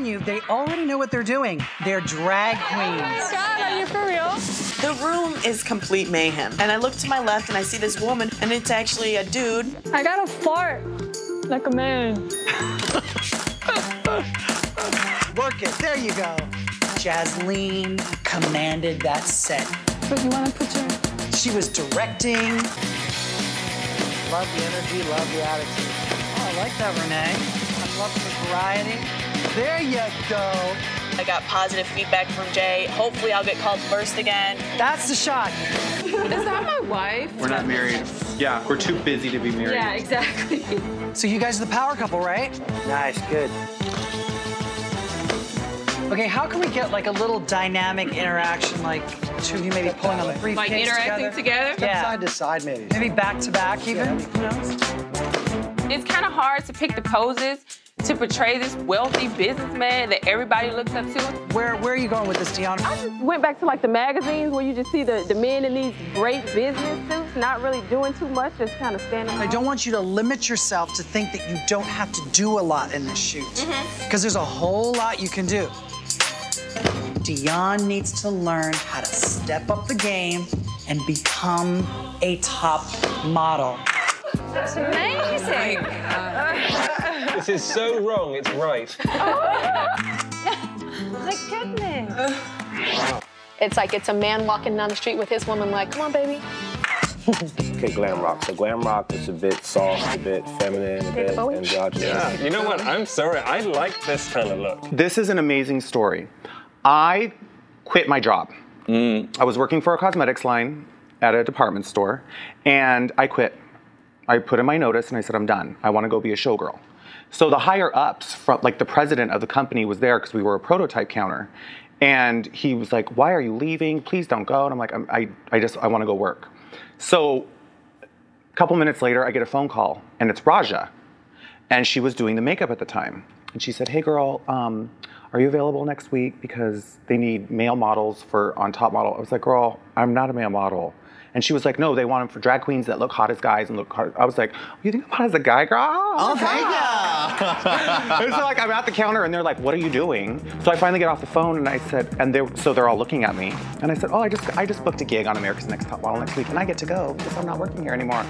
telling you, they already know what they're doing. They're drag queens. Oh God, are you for real? The room is complete mayhem. And I look to my left and I see this woman, and it's actually a dude. I got a fart like a man. Work it. There you go. Jaslene commanded that set. But you want to put your. She was directing. Love the energy, love the attitude. Oh, I like that, Renee. I love the variety. There you go. I got positive feedback from Jay. Hopefully, I'll get called first again. That's the shot. Is that my wife? We're not married. Yeah, we're too busy to be married. Yeah, exactly. So you guys are the power couple, right? Nice, good. Okay, how can we get like a little dynamic interaction, like two of you maybe pulling on the briefcase Like interacting together? Yeah. Side to side, maybe. Maybe back to back even. Who knows? It's kind of hard to pick the poses to portray this wealthy businessman that everybody looks up to. Where where are you going with this, Deanna? I just went back to like the magazines where you just see the, the men in these great business suits, not really doing too much, just kind of standing. I don't want you to limit yourself to think that you don't have to do a lot in this shoot. Mm-hmm. Because there's a whole lot you can do. Dionne needs to learn how to step up the game and become a top model. That's amazing. This is so wrong, it's right. Oh. My goodness. It's like it's a man walking down the street with his woman, like, come on, baby. Okay, glam rock. So glam rock is a bit soft, a bit feminine, a bit androgynous. Yeah, you know what? I'm sorry. I like this kind of look. This is an amazing story. I quit my job. Mm. I was working for a cosmetics line at a department store, and I quit. I put in my notice and I said, I'm done. I want to go be a showgirl. So the higher ups, from, like the president of the company, was there because we were a prototype counter, and he was like, "Why are you leaving? Please don't go." And I'm like, "I, I just, I want to go work." So a couple minutes later, I get a phone call, and it's Raja, and she was doing the makeup at the time. And she said, "Hey, girl, um, are you available next week because they need male models for on top model?" I was like, "Girl, I'm not a male model." And she was like, "No, they want them for drag queens that look hot as guys and look hot." I was like, oh, "You think I'm hot as a guy, girl?" Okay, yeah. And so like I'm at the counter and they're like, "What are you doing?" So I finally get off the phone and I said, and they're so they're all looking at me, and I said, "Oh, I just I just booked a gig on America's Next Top Model next week, and I get to go because I'm not working here anymore."